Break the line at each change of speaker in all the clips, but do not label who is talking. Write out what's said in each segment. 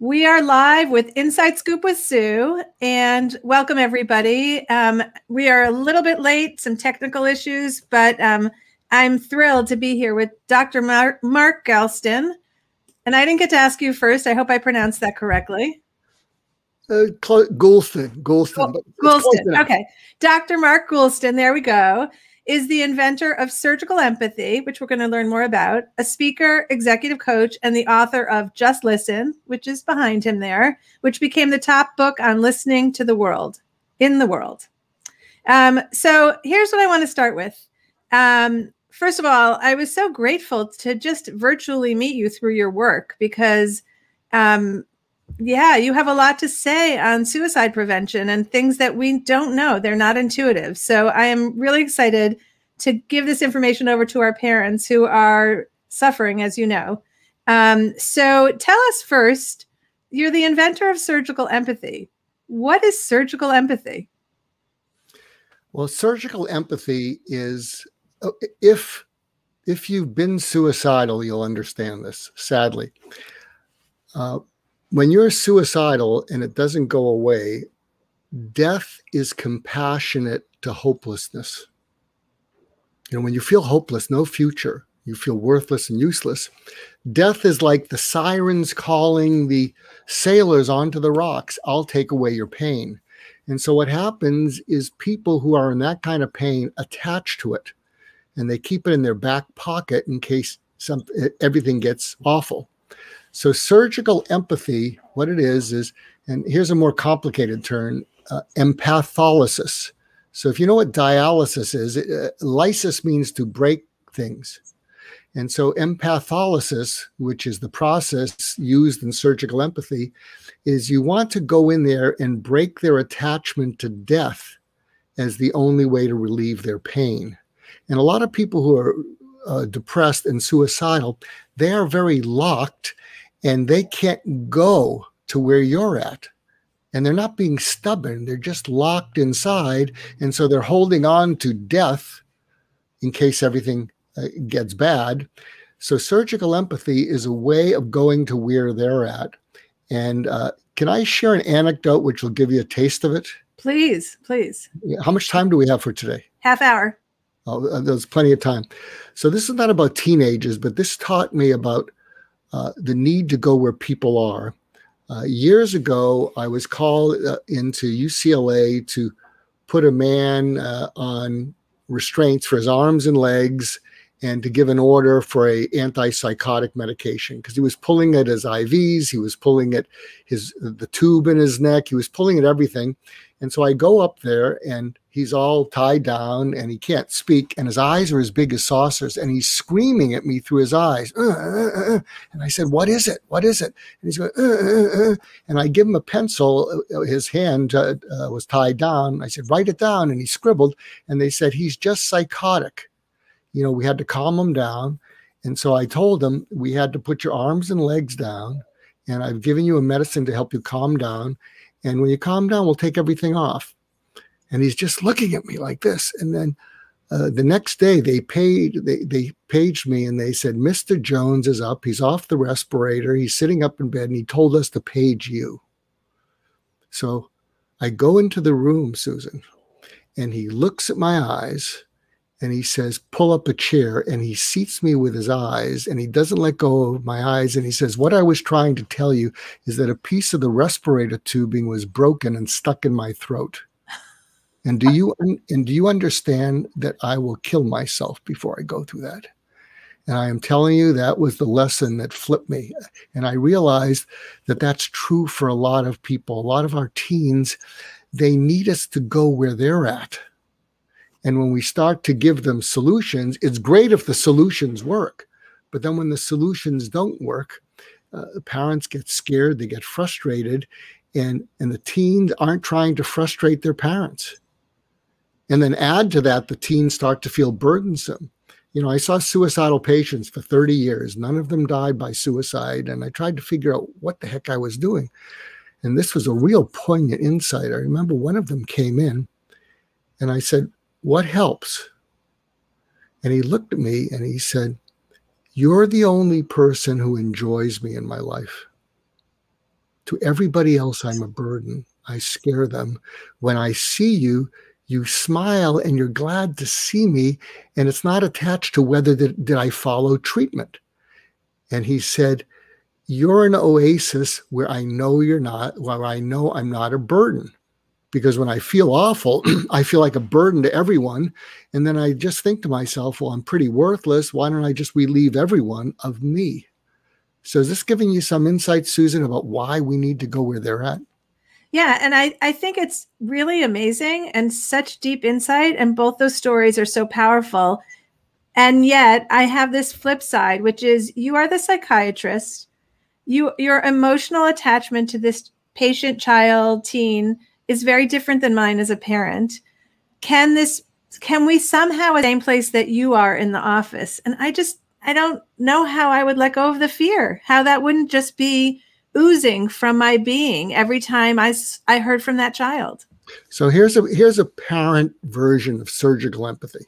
We are live with Inside Scoop with Sue, and welcome everybody. Um, we are a little bit late, some technical issues, but um, I'm thrilled to be here with Dr. Mark, Mark Galston. And I didn't get to ask you first. I hope I pronounced that correctly.
Uh, Goulston, Goulston.
Goulston. Okay. Dr. Mark Goulston, there we go is the inventor of surgical empathy, which we're going to learn more about, a speaker, executive coach, and the author of Just Listen, which is behind him there, which became the top book on listening to the world, in the world. Um, so here's what I want to start with. Um, first of all, I was so grateful to just virtually meet you through your work because um, yeah, you have a lot to say on suicide prevention and things that we don't know. They're not intuitive. So I am really excited to give this information over to our parents who are suffering, as you know. Um, so tell us first, you're the inventor of surgical empathy. What is surgical empathy?
Well, surgical empathy is uh, if if you've been suicidal, you'll understand this. Sadly, uh, when you're suicidal and it doesn't go away, death is compassionate to hopelessness. You know, when you feel hopeless, no future, you feel worthless and useless, death is like the sirens calling the sailors onto the rocks I'll take away your pain. And so what happens is people who are in that kind of pain attach to it and they keep it in their back pocket in case some everything gets awful. So surgical empathy, what it is, is, and here's a more complicated term, uh, empatholysis. So if you know what dialysis is, uh, lysis means to break things. And so empatholysis, which is the process used in surgical empathy, is you want to go in there and break their attachment to death as the only way to relieve their pain. And a lot of people who are uh, depressed and suicidal, they are very locked and they can't go to where you're at. And they're not being stubborn, they're just locked inside. And so they're holding on to death in case everything uh, gets bad. So surgical empathy is a way of going to where they're at. And uh, can I share an anecdote which will give you a taste of it?
Please, please.
How much time do we have for today?
Half hour.
Oh, uh, there's plenty of time. So this is not about teenagers, but this taught me about uh, the need to go where people are. Uh, years ago, I was called uh, into UCLA to put a man uh, on restraints for his arms and legs and to give an order for a antipsychotic medication because he was pulling at his IVs, he was pulling at his the tube in his neck, he was pulling at everything. And so I go up there and he's all tied down and he can't speak and his eyes are as big as saucers and he's screaming at me through his eyes. Uh, uh, uh. uh. And I said, "What is it? What is it?" And he's going, uh, uh, and I give him a pencil. His hand was tied down. I said, "Write it down." And he scribbled. And they said he's just psychotic. You know, we had to calm him down. And so I told him we had to put your arms and legs down. And I've given you a medicine to help you calm down and when you calm down, we'll take everything off. And he's just looking at me like this. And then uh, the next day they paid they, they paged me and they said mr jones is up he's off the respirator he's sitting up in bed and he told us to page you so i go into the room susan and he looks at my eyes and he says, Pull up a chair. And he seats me with his eyes and he doesn't let go of my eyes. And he says, What I was trying to tell you is that a piece of the respirator tubing was broken and stuck in my throat. And do you and do you understand that I will kill myself before I go through that? And I am telling you that was the lesson that flipped me. And I realized that that's true for a lot of people. A lot of our teens, they need us to go where they're at and when we start to give them solutions, it's great if the solutions work. But then when the solutions don't work, uh, parents get scared, they get frustrated, and, and the teens aren't trying to frustrate their parents. And then add to that, the teens start to feel burdensome. You know, I saw suicidal patients for 30 years. None of them died by suicide. And I tried to figure out what the heck I was doing. And this was a real poignant insight. I remember one of them came in and I said, what helps? And he looked at me and he said, You're the only person who enjoys me in my life. To everybody else, I'm a burden. I scare them. When I see you, you smile and you're glad to see me. And it's not attached to whether that, did I follow treatment. And he said, You're an oasis where I know you're not, where I know I'm not a burden. Because when I feel awful, I feel like a burden to everyone. And then I just think to myself, well, I'm pretty worthless. Why don't I just relieve everyone of me? So is this giving you some insight, Susan, about why we need to go where they're at?
Yeah, and I, I think it's really amazing and such deep insight. And both those stories are so powerful. And yet I have this flip side, which is you are the psychiatrist. You your emotional attachment to this patient, child, teen is very different than mine as a parent. Can this can we somehow the same place that you are in the office? And I just I don't know how I would let go of the fear, how that wouldn't just be oozing from my being every time I, I heard from that child.
So here's a here's a parent version of surgical empathy.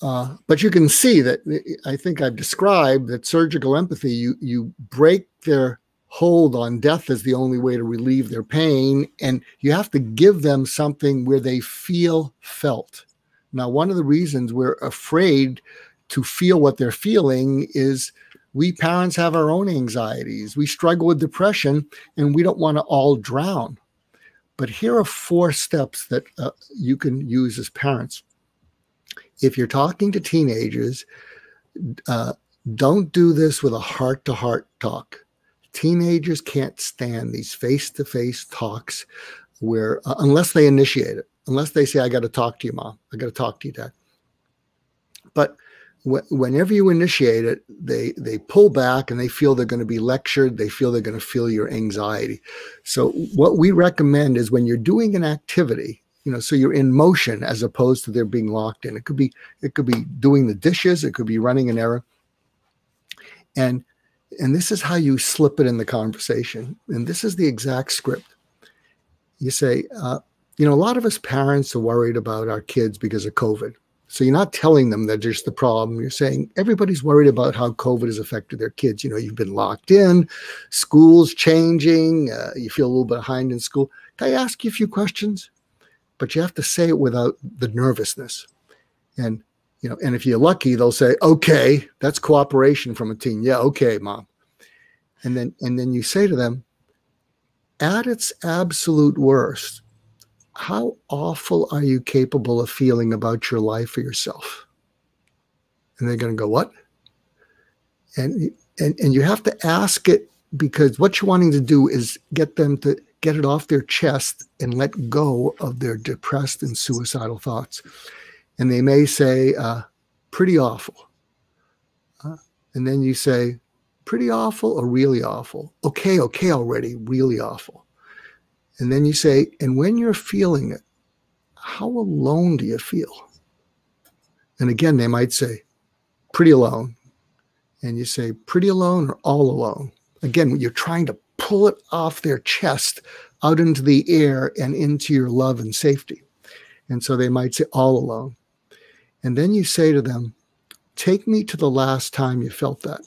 Uh, but you can see that I think I've described that surgical empathy. You you break their hold on death as the only way to relieve their pain, and you have to give them something where they feel felt. Now, one of the reasons we're afraid to feel what they're feeling is we parents have our own anxieties. We struggle with depression and we don't want to all drown. But here are four steps that uh, you can use as parents. If you're talking to teenagers, uh, don't do this with a heart to heart talk. Teenagers can't stand these face to face talks where, uh, unless they initiate it, unless they say, I got to talk to you, mom, I got to talk to you, dad. But whenever you initiate it, they they pull back and they feel they're going to be lectured. They feel they're going to feel your anxiety. So what we recommend is when you're doing an activity, you know, so you're in motion as opposed to they're being locked in. It could be it could be doing the dishes. It could be running an errand. And and this is how you slip it in the conversation. And this is the exact script. You say, uh, you know, a lot of us parents are worried about our kids because of COVID so you're not telling them that there's the problem. You're saying everybody's worried about how COVID has affected their kids. You know, you've been locked in, school's changing, uh, you feel a little bit behind in school. Can I ask you a few questions? But you have to say it without the nervousness. And you know, and if you're lucky, they'll say, "Okay, that's cooperation from a teen." Yeah, okay, mom. And then and then you say to them, at its absolute worst, how awful are you capable of feeling about your life or yourself? And they're going to go, what? And, and, and you have to ask it because what you're wanting to do is get them to get it off their chest and let go of their depressed and suicidal thoughts. And they may say, uh, pretty awful. Uh, and then you say, pretty awful or really awful? Okay, okay, already, really awful. And then you say, and when you're feeling it, how alone do you feel? And again, they might say, pretty alone. And you say, pretty alone or all alone? Again, you're trying to pull it off their chest out into the air and into your love and safety. And so they might say, all alone. And then you say to them, take me to the last time you felt that.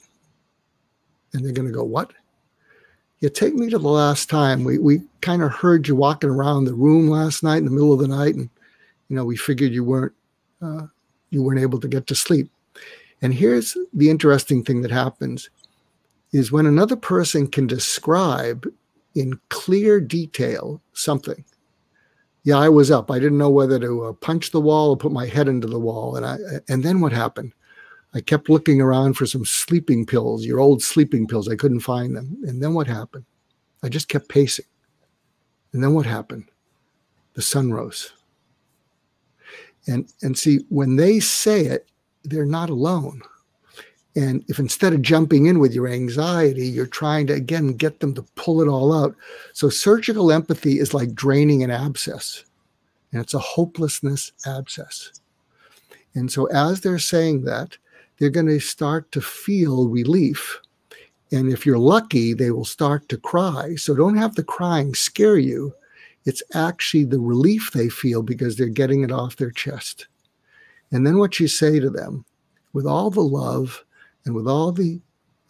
And they're going to go, what? You take me to the last time. We we kind of heard you walking around the room last night in the middle of the night, and you know we figured you weren't uh, you weren't able to get to sleep. And here's the interesting thing that happens is when another person can describe in clear detail something. Yeah, I was up. I didn't know whether to uh, punch the wall or put my head into the wall. And I and then what happened? I kept looking around for some sleeping pills, your old sleeping pills. I couldn't find them. And then what happened? I just kept pacing. And then what happened? The sun rose. And and see, when they say it, they're not alone. And if instead of jumping in with your anxiety, you're trying to again get them to pull it all out. So surgical empathy is like draining an abscess. And it's a hopelessness abscess. And so as they're saying that, they're going to start to feel relief. And if you're lucky, they will start to cry. So don't have the crying scare you. It's actually the relief they feel because they're getting it off their chest. And then what you say to them with all the love and with all the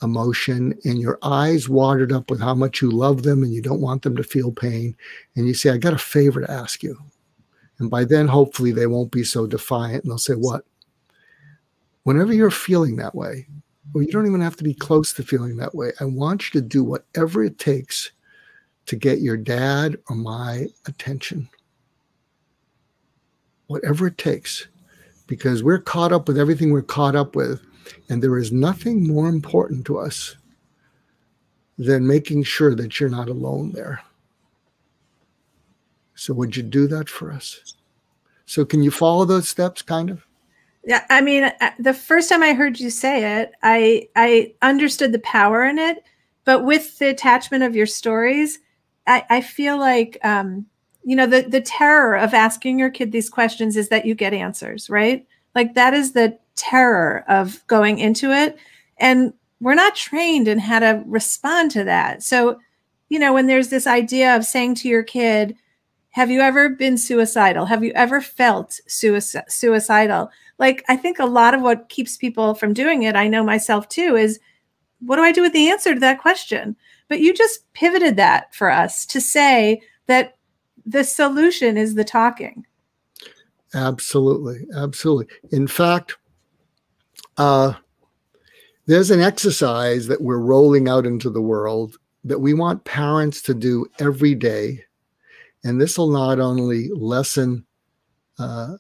emotion and your eyes watered up with how much you love them and you don't want them to feel pain. And you say, I got a favor to ask you. And by then, hopefully, they won't be so defiant and they'll say, What? Whenever you're feeling that way, or you don't even have to be close to feeling that way, I want you to do whatever it takes to get your dad or my attention. Whatever it takes, because we're caught up with everything we're caught up with and there is nothing more important to us than making sure that you're not alone there. So, would you do that for us? So, can you follow those steps, kind of?
Yeah, I mean, uh, the first time I heard you say it, I I understood the power in it, but with the attachment of your stories, I, I feel like um, you know the the terror of asking your kid these questions is that you get answers, right? Like that is the terror of going into it. And we're not trained in how to respond to that. So, you know, when there's this idea of saying to your kid, have you ever been suicidal? Have you ever felt suicidal? Like, I think a lot of what keeps people from doing it, I know myself too, is what do I do with the answer to that question? But you just pivoted that for us to say that the solution is the talking.
Absolutely. Absolutely. In fact, uh, there's an exercise that we're rolling out into the world that we want parents to do every day. And this will not only lessen uh,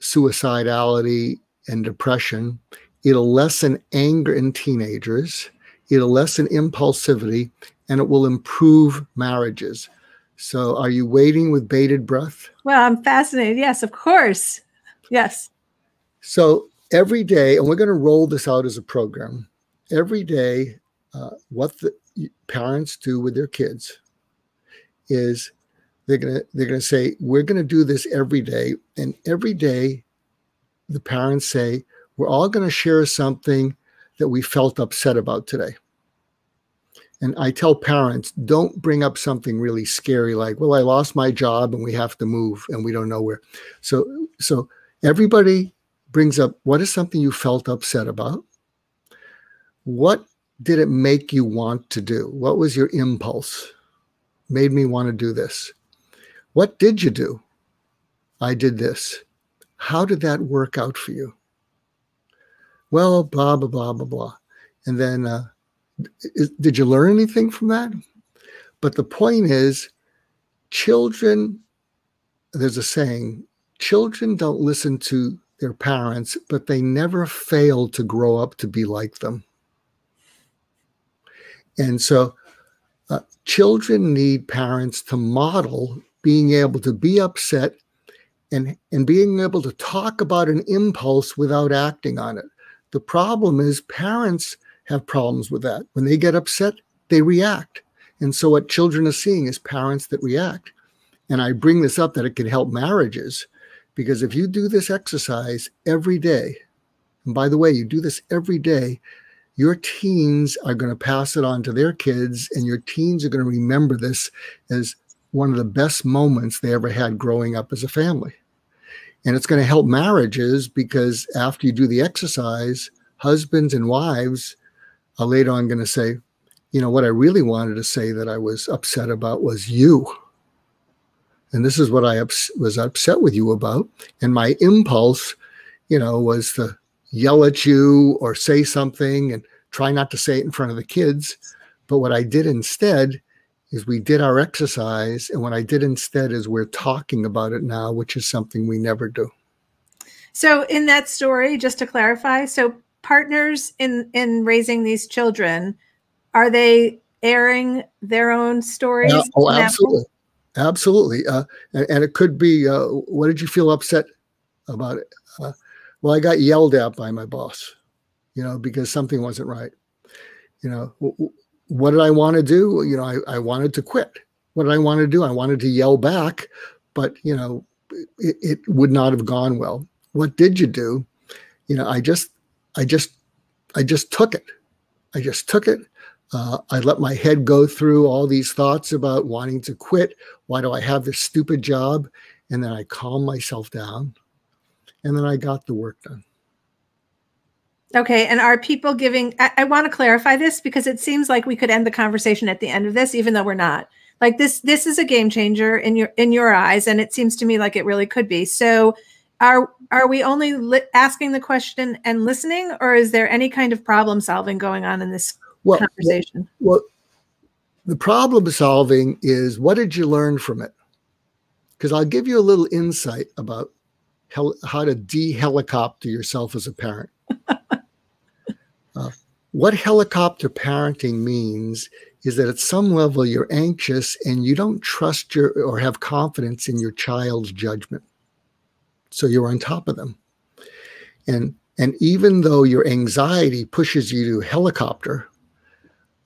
suicidality and depression, it'll lessen anger in teenagers, it'll lessen impulsivity, and it will improve marriages. So, are you waiting with bated breath?
Well, I'm fascinated. Yes, of course. Yes.
So, every day, and we're going to roll this out as a program. Every day, uh, what the parents do with their kids is they're going to they're going to say we're going to do this every day, and every day, the parents say we're all going to share something that we felt upset about today. And I tell parents, don't bring up something really scary like, well, I lost my job and we have to move and we don't know where. So, so everybody brings up what is something you felt upset about? What did it make you want to do? What was your impulse? Made me want to do this. What did you do? I did this. How did that work out for you? Well, blah, blah, blah, blah, blah. And then, uh, is, did you learn anything from that? But the point is, children, there's a saying, children don't listen to their parents, but they never failed to grow up to be like them. And so uh, children need parents to model being able to be upset and, and being able to talk about an impulse without acting on it. The problem is parents have problems with that. When they get upset, they react. And so what children are seeing is parents that react. And I bring this up that it can help marriages because if you do this exercise every day, and by the way, you do this every day, your teens are going to pass it on to their kids, and your teens are going to remember this as one of the best moments they ever had growing up as a family. And it's going to help marriages because after you do the exercise, husbands and wives are later on going to say, you know, what I really wanted to say that I was upset about was you and this is what I ups- was upset with you about. And my impulse, you know, was to yell at you or say something and try not to say it in front of the kids. But what I did instead is we did our exercise. And what I did instead is we're talking about it now, which is something we never do.
So in that story, just to clarify, so partners in in raising these children, are they airing their own stories?
Oh, absolutely. Absolutely. Uh, and, and, it could be uh, what did you feel upset about it? Uh, well, I got yelled at by my boss, you know, because something wasn't right. You know, w- what did I want to do? You know, I, I wanted to quit. What did I want to do? I wanted to yell back, but, you know, it, it would not have gone well. What did you do? You know, I just, I just, I just took it. I just took it uh, I let my head go through all these thoughts about wanting to quit. Why do I have this stupid job? And then I calmed myself down and then I got the work done.
Okay. And are people giving, I, I want to clarify this because it seems like we could end the conversation at the end of this, even though we're not. Like this, this is a game changer in your in your eyes, and it seems to me like it really could be. So, are are we only li- asking the question and listening, or is there any kind of problem solving going on in this well, conversation?
Well, the problem solving is what did you learn from it? Because I'll give you a little insight about hel- how to de-helicopter yourself as a parent. uh, what helicopter parenting means is that at some level you're anxious and you don't trust your or have confidence in your child's judgment. So you're on top of them. And and even though your anxiety pushes you to helicopter,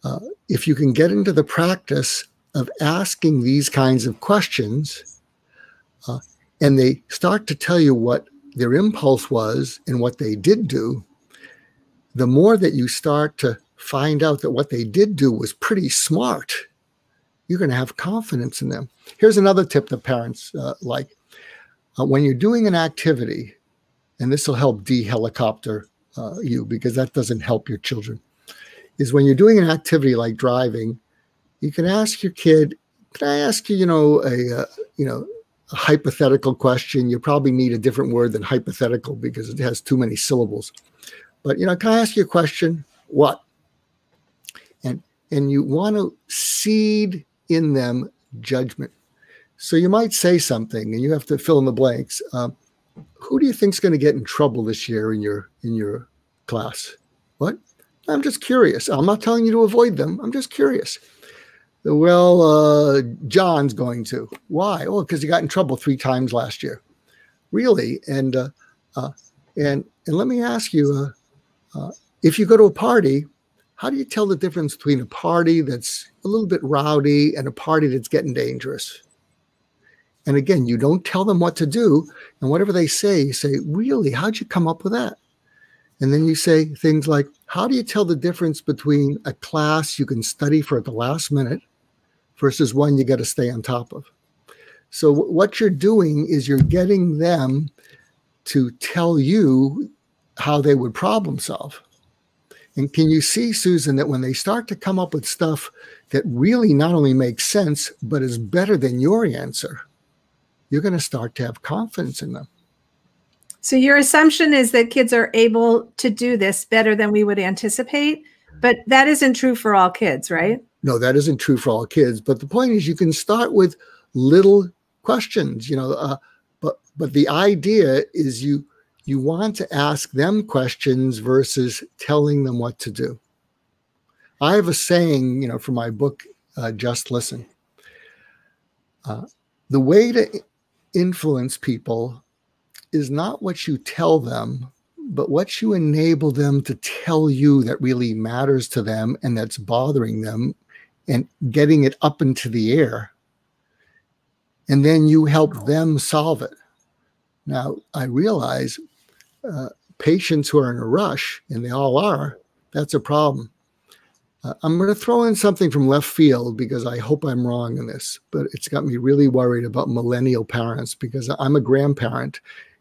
uh, if you can get into the practice of asking these kinds of questions, uh, and they start to tell you what their impulse was and what they did do, the more that you start to find out that what they did do was pretty smart, you're going to have confidence in them. Here's another tip that parents uh, like. Uh, when you're doing an activity, and this will help de-helicopter uh, you because that doesn't help your children, is when you're doing an activity like driving, you can ask your kid, "Can I ask you, you know, a uh, you know, a hypothetical question? You probably need a different word than hypothetical because it has too many syllables. But you know, can I ask you a question? What? and and you want to seed in them judgment. So you might say something, and you have to fill in the blanks. Um, who do you think is going to get in trouble this year in your in your class? What? I'm just curious. I'm not telling you to avoid them. I'm just curious. Well, uh, John's going to. Why? Oh, because he got in trouble three times last year. Really? And uh, uh, and and let me ask you, uh, uh, if you go to a party how do you tell the difference between a party that's a little bit rowdy and a party that's getting dangerous? And again, you don't tell them what to do. And whatever they say, you say, Really? How'd you come up with that? And then you say things like, How do you tell the difference between a class you can study for at the last minute versus one you got to stay on top of? So, what you're doing is you're getting them to tell you how they would problem solve. And can you see, Susan, that when they start to come up with stuff that really not only makes sense, but is better than your answer, you're going to start to have confidence in them.
So, your assumption is that kids are able to do this better than we would anticipate, but that isn't true for all kids, right?
No, that isn't true for all kids. But the point is, you can start with little questions, you know. Uh, but but the idea is you you want to ask them questions versus telling them what to do. I have a saying, you know, from my book, uh, Just Listen. Uh, the way to influence people is not what you tell them, but what you enable them to tell you that really matters to them and that's bothering them and getting it up into the air. And then you help them solve it. Now, I realize uh, patients who are in a rush, and they all are, that's a problem. Uh, I'm going to throw in something from left field because I hope I'm wrong in this, but it's got me really worried about millennial parents because I'm a grandparent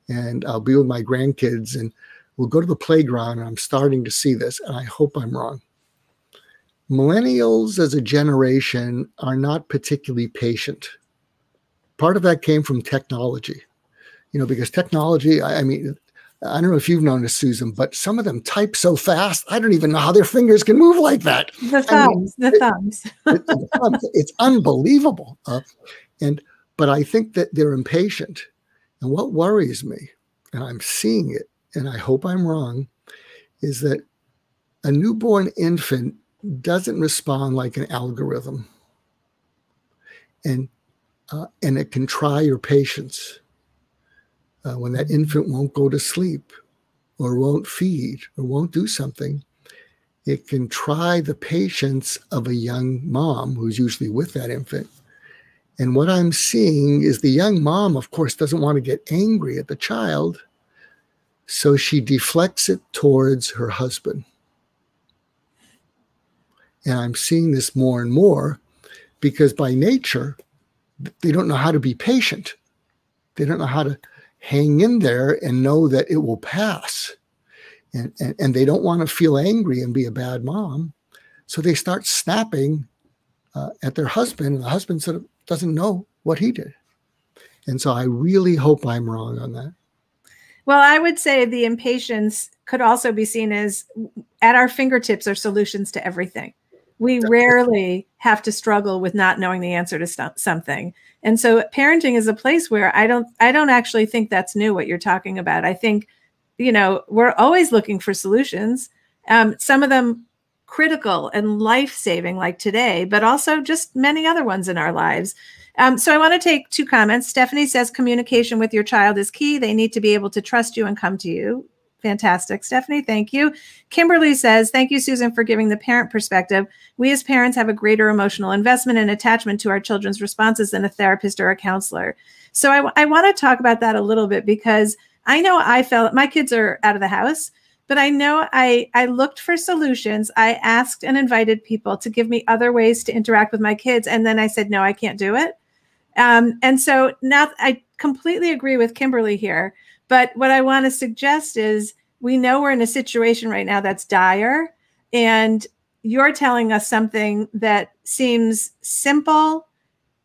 and I'll be with my grandkids and we'll go to the playground and I'm starting to see this and I hope I'm wrong. Millennials as a generation are not particularly patient. Part of that came from technology, you know, because technology, I, I mean, I don't know if you've noticed, Susan, but some of them type so fast, I don't even know how their fingers can move like that.
The thumbs, I mean, the, thumbs.
it, the thumbs. It's unbelievable. Uh, and but I think that they're impatient. And what worries me, and I'm seeing it, and I hope I'm wrong, is that a newborn infant doesn't respond like an algorithm. And uh, and it can try your patience uh, when that infant won't go to sleep or won't feed or won't do something, it can try the patience of a young mom who's usually with that infant. And what I'm seeing is the young mom, of course, doesn't want to get angry at the child. So she deflects it towards her husband. And I'm seeing this more and more because by nature, they don't know how to be patient. They don't know how to hang in there and know that it will pass. and, and, and they don't want to feel angry and be a bad mom. So they start snapping uh, at their husband, and the husband sort of doesn't know what he did. And so I really hope I'm wrong on that.
Well, I would say the impatience could also be seen as at our fingertips are solutions to everything. We rarely have to struggle with not knowing the answer to something. And so parenting is a place where I don't I don't actually think that's new what you're talking about. I think you know, we're always looking for solutions. Um, some of them critical and life saving, like today, but also just many other ones in our lives. Um, so I want to take two comments. Stephanie says communication with your child is key. They need to be able to trust you and come to you. Fantastic. Stephanie, thank you. Kimberly says, Thank you, Susan, for giving the parent perspective. We as parents have a greater emotional investment and attachment to our children's responses than a therapist or a counselor. So I, I want to talk about that a little bit because I know I felt my kids are out of the house, but I know I I looked for solutions. I asked and invited people to give me other ways to interact with my kids, and then I said no, I can't do it. Um, and so now I completely agree with Kimberly here. But what I want to suggest is we know we're in a situation right now that's dire, and you're telling us something that seems simple,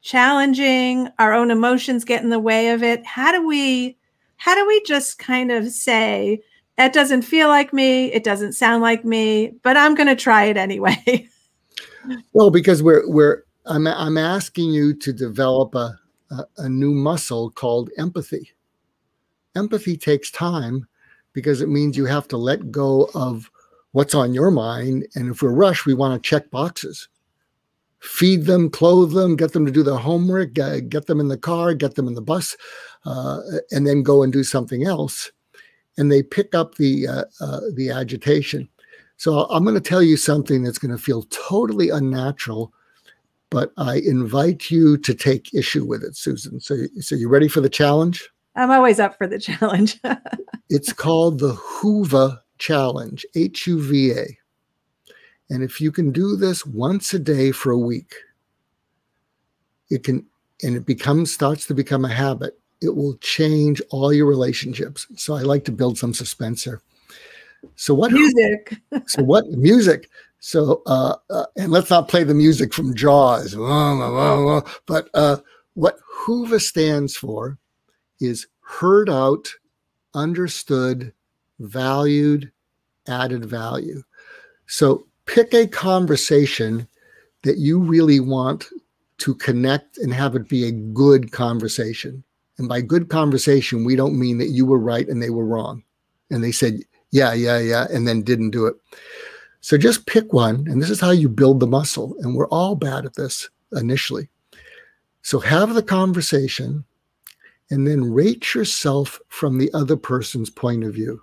challenging, our own emotions get in the way of it. How do we how do we just kind of say, that doesn't feel like me, it doesn't sound like me, but I'm going to try it anyway?
well, because we're, we're, I'm, I'm asking you to develop a, a, a new muscle called empathy. Empathy takes time because it means you have to let go of what's on your mind. And if we're rushed, we want to check boxes feed them, clothe them, get them to do their homework, get them in the car, get them in the bus, uh, and then go and do something else. And they pick up the uh, uh, the agitation. So I'm going to tell you something that's going to feel totally unnatural, but I invite you to take issue with it, Susan. So, so you ready for the challenge?
I'm always up for the challenge.
it's called the Huva Challenge, H U V A. And if you can do this once a day for a week, it can, and it becomes, starts to become a habit, it will change all your relationships. So I like to build some suspense here. So what
music?
so what music? So uh, uh, and let's not play the music from Jaws. But uh, what HUVA stands for is heard out, understood, valued, added value. So pick a conversation that you really want to connect and have it be a good conversation. And by good conversation, we don't mean that you were right and they were wrong. And they said, yeah, yeah, yeah, and then didn't do it. So just pick one. And this is how you build the muscle. And we're all bad at this initially. So have the conversation and then rate yourself from the other person's point of view.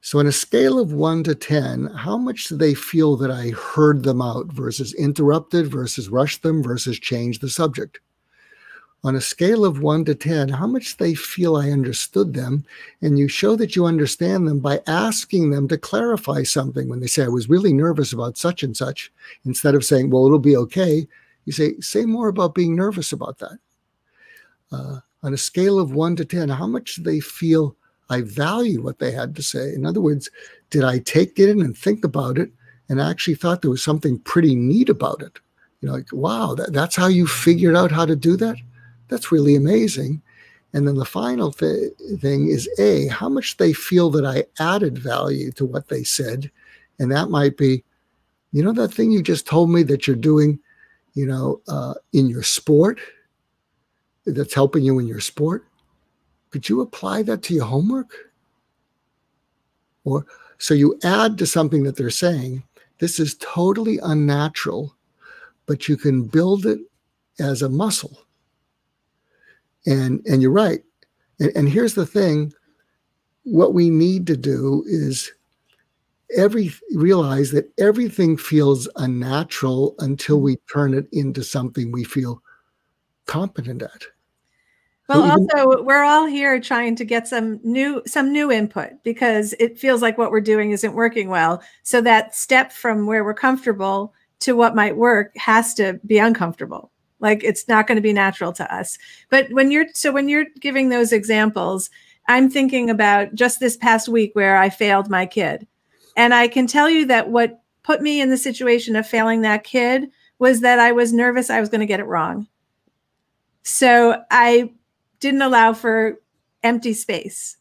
So, on a scale of one to 10, how much do they feel that I heard them out versus interrupted versus rushed them versus changed the subject? On a scale of one to 10, how much they feel I understood them? And you show that you understand them by asking them to clarify something. When they say, I was really nervous about such and such, instead of saying, well, it'll be okay, you say, say more about being nervous about that. Uh, on a scale of one to 10, how much they feel I value what they had to say. In other words, did I take it in and think about it and actually thought there was something pretty neat about it? You know, like, wow, that, that's how you figured out how to do that? That's really amazing. And then the final th- thing is A, how much they feel that I added value to what they said. And that might be, you know, that thing you just told me that you're doing, you know, uh, in your sport that's helping you in your sport could you apply that to your homework? Or so you add to something that they're saying, this is totally unnatural, but you can build it as a muscle. And and you're right. And, and here's the thing: what we need to do is every realize that everything feels unnatural until we turn it into something we feel competent at.
Well, also we're all here trying to get some new some new input because it feels like what we're doing isn't working well. So that step from where we're comfortable to what might work has to be uncomfortable. Like it's not going to be natural to us. But when you're so when you're giving those examples, I'm thinking about just this past week where I failed my kid. And I can tell you that what put me in the situation of failing that kid was that I was nervous I was going to get it wrong. So I didn't allow for empty space.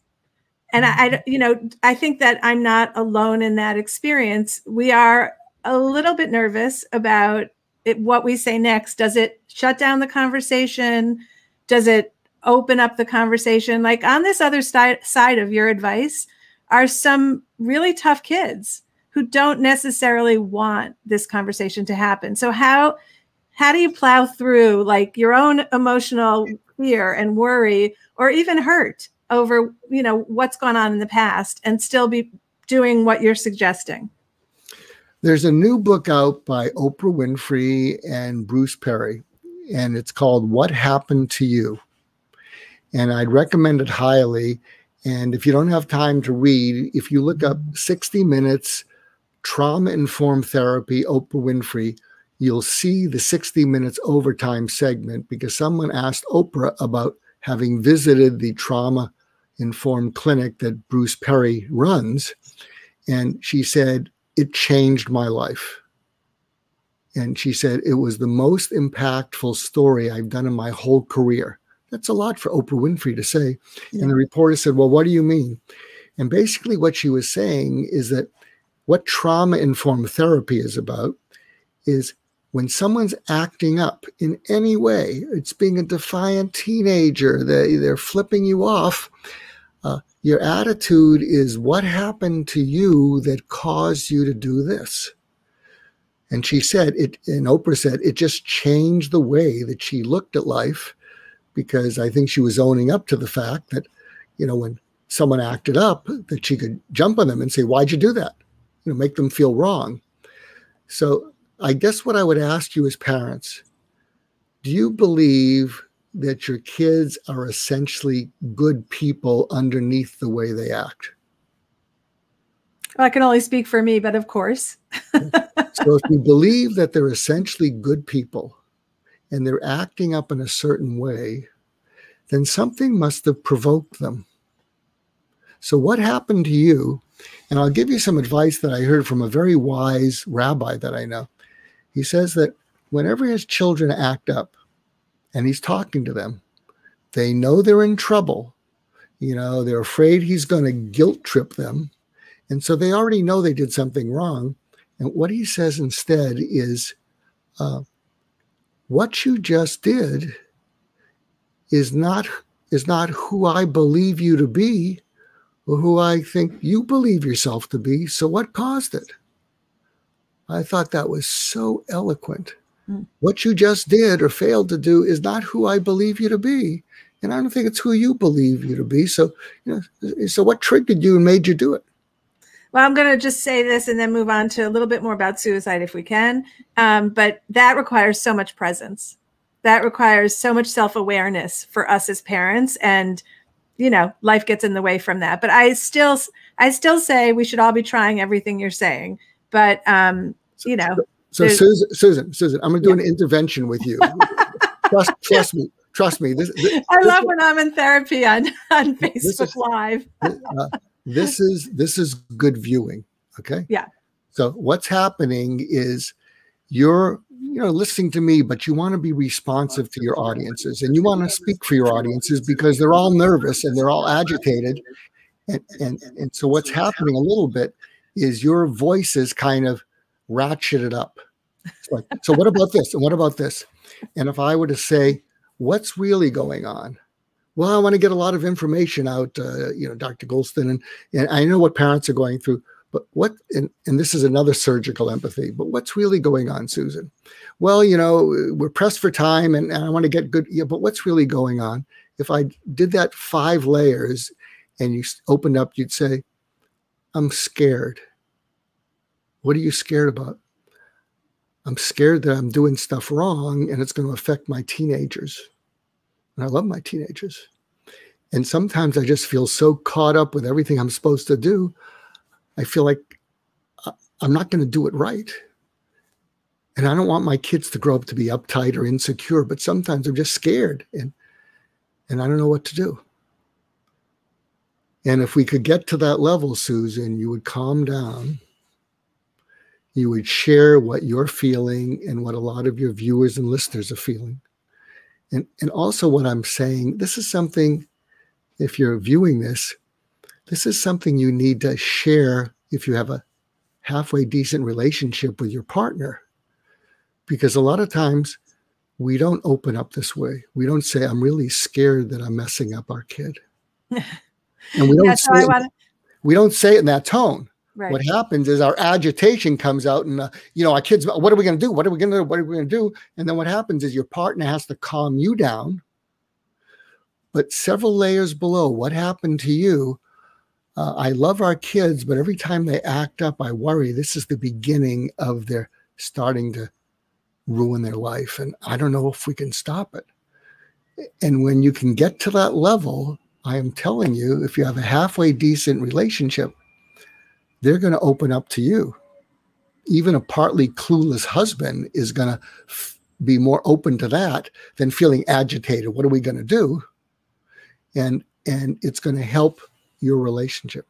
And I, I, you know, I think that I'm not alone in that experience. We are a little bit nervous about it, what we say next. Does it shut down the conversation? Does it open up the conversation? Like on this other sti- side of your advice are some really tough kids who don't necessarily want this conversation to happen. So how how do you plow through like your own emotional fear and worry or even hurt over, you know, what's gone on in the past and still be doing what you're suggesting?
There's a new book out by Oprah Winfrey and Bruce Perry, and it's called What Happened to You. And I'd recommend it highly. And if you don't have time to read, if you look up 60 Minutes Trauma Informed Therapy, Oprah Winfrey, you'll see the 60 Minutes Overtime segment because someone asked Oprah about having visited the trauma informed clinic that Bruce Perry runs. And she said, It changed my life. And she said, It was the most impactful story I've done in my whole career. That's a lot for Oprah Winfrey to say. Yeah. And the reporter said, Well, what do you mean? And basically, what she was saying is that what trauma informed therapy is about is when someone's acting up in any way, it's being a defiant teenager, they, they're flipping you off. Your attitude is what happened to you that caused you to do this? And she said it, and Oprah said it just changed the way that she looked at life because I think she was owning up to the fact that, you know, when someone acted up, that she could jump on them and say, Why'd you do that? You know, make them feel wrong. So I guess what I would ask you as parents do you believe that your kids are essentially good people underneath the way they act?
I can only speak for me, but of course.
so if you believe that they're essentially good people, and they're acting up in a certain way, then something must have provoked them. So, what happened to you? And I'll give you some advice that I heard from a very wise rabbi that I know. He says that whenever his children act up and he's talking to them, they know they're in trouble. You know, they're afraid he's going to guilt trip them. And so they already know they did something wrong. And what he says instead is, uh, what you just did is not is not who I believe you to be or who I think you believe yourself to be. So what caused it? I thought that was so eloquent. Mm. What you just did or failed to do is not who I believe you to be. And I don't think it's who you believe you to be. So, you know, so what triggered you and made you do it?
Well, I'm going to just say this and then move on to a little bit more about suicide if we can. Um, but that requires so much presence. That requires so much self awareness for us as parents. And, you know, life gets in the way from that. But I still, I still say we should all be trying everything you're saying. But, um, you know.
So, Susan, Susan, Susan, I'm going to do yeah. an intervention with you. trust, trust me. Trust me. This,
this I love this, when I'm in therapy on, on Facebook is, Live.
uh, this is this is good viewing okay
yeah
so what's happening is you're you know listening to me but you want to be responsive to your audiences and you want to speak for your audiences because they're all nervous and they're all agitated and and and so what's happening a little bit is your voice is kind of ratcheted up like, so what about this and what about this and if i were to say what's really going on well, I want to get a lot of information out, uh, you know, Dr. Goulston, and, and I know what parents are going through, but what, and, and this is another surgical empathy, but what's really going on, Susan? Well, you know, we're pressed for time and, and I want to get good, yeah, but what's really going on? If I did that five layers and you opened up, you'd say, I'm scared. What are you scared about? I'm scared that I'm doing stuff wrong and it's going to affect my teenagers. And I love my teenagers. And sometimes I just feel so caught up with everything I'm supposed to do. I feel like I'm not going to do it right. And I don't want my kids to grow up to be uptight or insecure, but sometimes I'm just scared and and I don't know what to do. And if we could get to that level, Susan, you would calm down. You would share what you're feeling and what a lot of your viewers and listeners are feeling. And, and also, what I'm saying, this is something, if you're viewing this, this is something you need to share if you have a halfway decent relationship with your partner. Because a lot of times we don't open up this way. We don't say, I'm really scared that I'm messing up our kid. And we don't, say, it, we don't say it in that tone. Right. What happens is our agitation comes out, and uh, you know, our kids. What are we going to do? What are we going to do? What are we going to do? And then what happens is your partner has to calm you down. But several layers below, what happened to you? Uh, I love our kids, but every time they act up, I worry this is the beginning of their starting to ruin their life, and I don't know if we can stop it. And when you can get to that level, I am telling you, if you have a halfway decent relationship, they're going to open up to you. Even a partly clueless husband is going to f- be more open to that than feeling agitated. What are we going to do? And and it's going to help your relationship.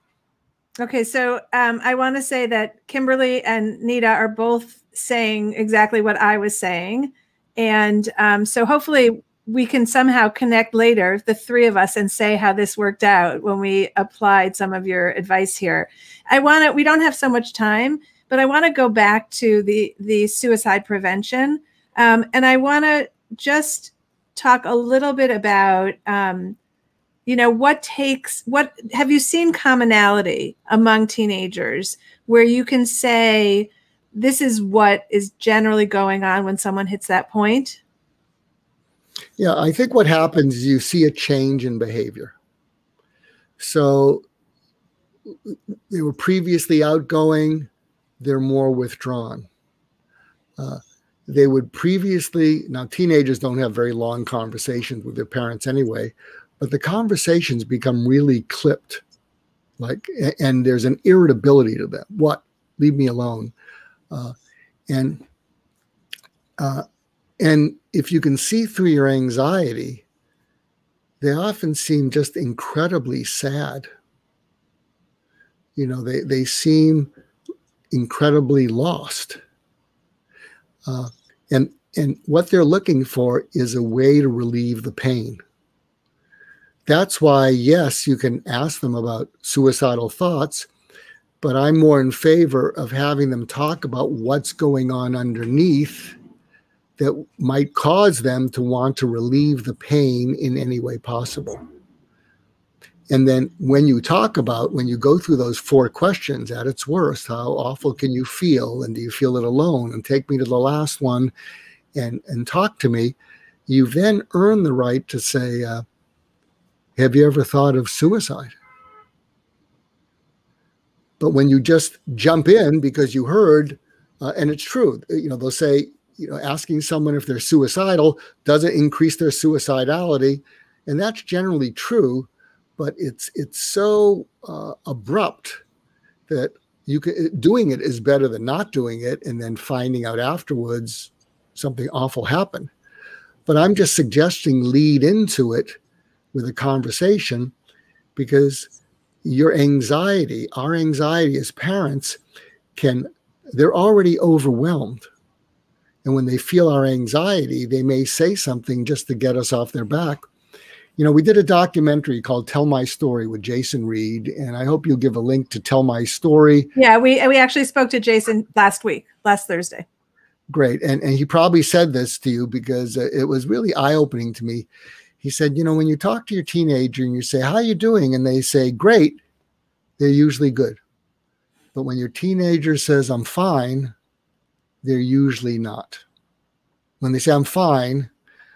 Okay, so um, I want to say that Kimberly and Nita are both saying exactly what I was saying, and um, so hopefully we can somehow connect later, the three of us, and say how this worked out when we applied some of your advice here. I want to, we don't have so much time, but I want to go back to the, the suicide prevention. Um, and I want to just talk a little bit about, um, you know, what takes, what have you seen commonality among teenagers where you can say, this is what is generally going on when someone hits that point?
Yeah, I think what happens is you see a change in behavior. So they were previously outgoing, they're more withdrawn. Uh, they would previously, now teenagers don't have very long conversations with their parents anyway, but the conversations become really clipped. Like, and there's an irritability to them. What? Leave me alone. Uh, and uh, and if you can see through your anxiety, they often seem just incredibly sad. You know, they, they seem incredibly lost. Uh, and, and what they're looking for is a way to relieve the pain. That's why, yes, you can ask them about suicidal thoughts, but I'm more in favor of having them talk about what's going on underneath that might cause them to want to relieve the pain in any way possible. And then when you talk about, when you go through those four questions at its worst, how awful can you feel? And do you feel it alone? And take me to the last one and, and talk to me. You then earn the right to say, uh, Have you ever thought of suicide? But when you just jump in because you heard, uh, and it's true, you know, they'll say, you know, asking someone if they're suicidal doesn't increase their suicidality, and that's generally true, but it's it's so uh, abrupt that you can doing it is better than not doing it, and then finding out afterwards something awful happened. But I'm just suggesting lead into it with a conversation because your anxiety, our anxiety as parents, can they're already overwhelmed and when they feel our anxiety, they may say something just to get us off their back. You know, we did a documentary called Tell My Story with Jason Reed, and I hope you'll give a link to Tell My Story.
Yeah, we we actually spoke to Jason last week, last Thursday.
Great. And and he probably said this to you because uh, it was really eye-opening to me. He said, you know, when you talk to your teenager and you say, "How you doing?" and they say, "Great," they're usually good. But when your teenager says, "I'm fine," they're usually not. When they say I'm fine,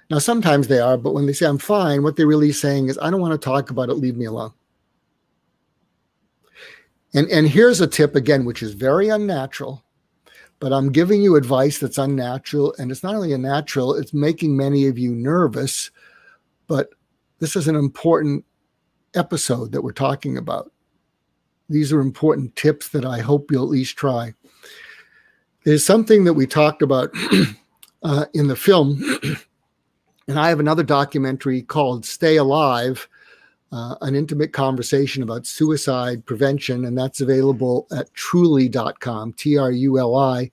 now sometimes they are, but when they say I'm fine, what they're really saying is I don't want to talk about it, leave me alone. And and here's a tip again which is very unnatural, but I'm giving you advice that's unnatural and it's not only unnatural, it's making many of you nervous, but this is an important episode that we're talking about. These are important tips that I hope you'll at least try. There's something that we talked about uh, in the film, and I have another documentary called Stay Alive uh, an intimate conversation about suicide prevention, and that's available at truli.com, T R U L I.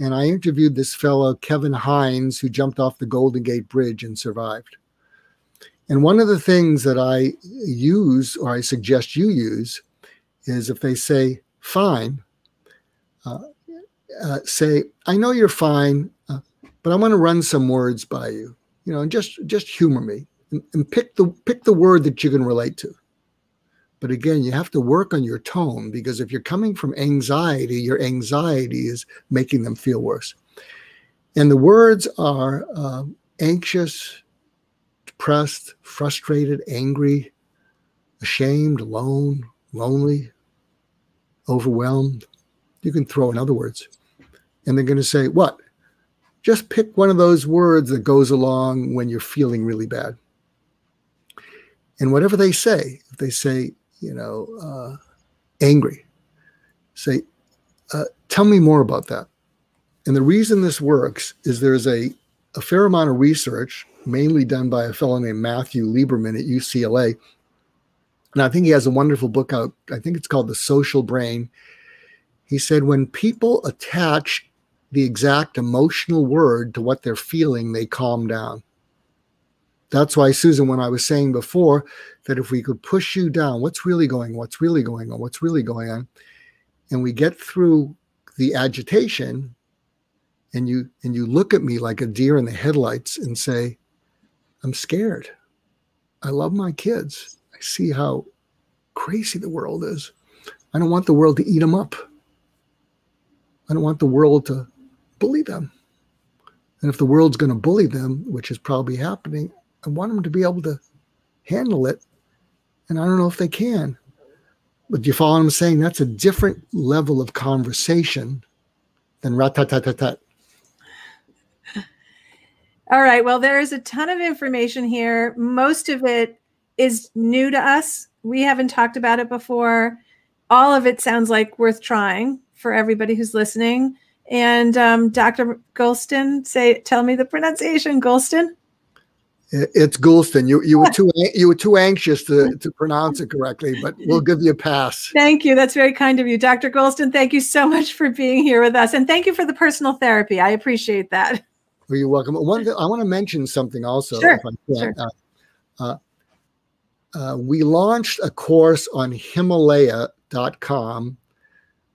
And I interviewed this fellow, Kevin Hines, who jumped off the Golden Gate Bridge and survived. And one of the things that I use, or I suggest you use, is if they say, fine, uh, uh, say, I know you're fine, uh, but I want to run some words by you, you know, and just just humor me and, and pick the pick the word that you can relate to. But again, you have to work on your tone because if you're coming from anxiety, your anxiety is making them feel worse. And the words are uh, anxious, depressed, frustrated, angry, ashamed, alone, lonely, overwhelmed. You can throw in other words. And they're going to say, What? Just pick one of those words that goes along when you're feeling really bad. And whatever they say, if they say, you know, uh, angry, say, uh, tell me more about that. And the reason this works is there's a, a fair amount of research, mainly done by a fellow named Matthew Lieberman at UCLA. And I think he has a wonderful book out. I think it's called The Social Brain. He said when people attach the exact emotional word to what they're feeling, they calm down. That's why, Susan, when I was saying before that if we could push you down, what's really going, what's really going on, what's really going on, and we get through the agitation, and you and you look at me like a deer in the headlights and say, "I'm scared. I love my kids. I see how crazy the world is. I don't want the world to eat them up. I don't want the world to bully them. And if the world's going to bully them, which is probably happening, I want them to be able to handle it. And I don't know if they can. But do you follow what I'm saying? That's a different level of conversation than rat tat tat tat tat.
All right. Well, there is a ton of information here. Most of it is new to us. We haven't talked about it before. All of it sounds like worth trying for everybody who's listening. And um, Dr. Goulston, say, tell me the pronunciation, Goulston.
It's Goulston. You you were too you were too anxious to, to pronounce it correctly, but we'll give you a pass.
Thank you. That's very kind of you, Dr. Goulston. Thank you so much for being here with us, and thank you for the personal therapy. I appreciate that.
Well, you're welcome. One, I want to mention something also.
Sure. sure.
Uh, uh, uh, we launched a course on Himalaya.com.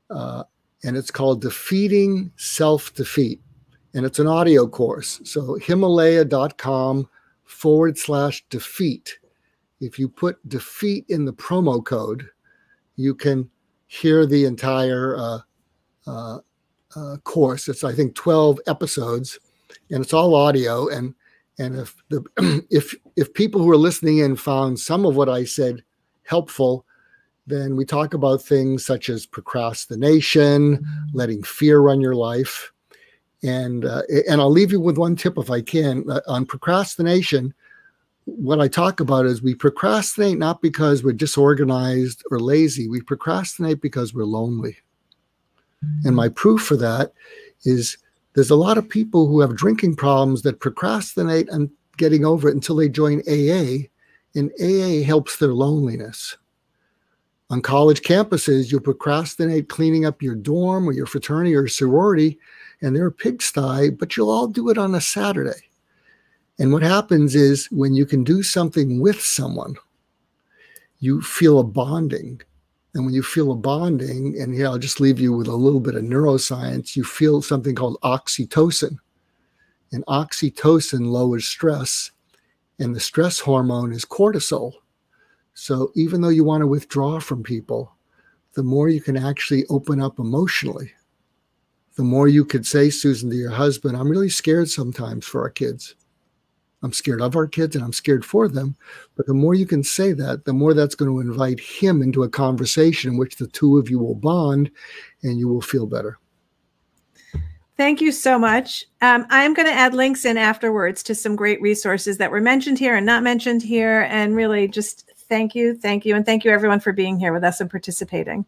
Uh, and it's called Defeating Self Defeat. And it's an audio course. So Himalaya.com forward slash defeat. If you put defeat in the promo code, you can hear the entire uh, uh, uh, course. It's, I think, 12 episodes and it's all audio. And and if the if if people who are listening in found some of what I said helpful, then we talk about things such as procrastination, mm-hmm. letting fear run your life. And, uh, and I'll leave you with one tip if I can uh, on procrastination. What I talk about is we procrastinate not because we're disorganized or lazy, we procrastinate because we're lonely. Mm-hmm. And my proof for that is there's a lot of people who have drinking problems that procrastinate and getting over it until they join AA, and AA helps their loneliness. On college campuses, you procrastinate cleaning up your dorm or your fraternity or sorority, and they're a pigsty, but you'll all do it on a Saturday. And what happens is when you can do something with someone, you feel a bonding. And when you feel a bonding, and here I'll just leave you with a little bit of neuroscience, you feel something called oxytocin. And oxytocin lowers stress, and the stress hormone is cortisol. So even though you want to withdraw from people, the more you can actually open up emotionally, the more you could say, Susan, to your husband, I'm really scared sometimes for our kids. I'm scared of our kids and I'm scared for them. But the more you can say that, the more that's going to invite him into a conversation in which the two of you will bond and you will feel better.
Thank you so much. Um, I'm going to add links in afterwards to some great resources that were mentioned here and not mentioned here, and really just thank you, thank you, and thank you everyone for being here with us and participating.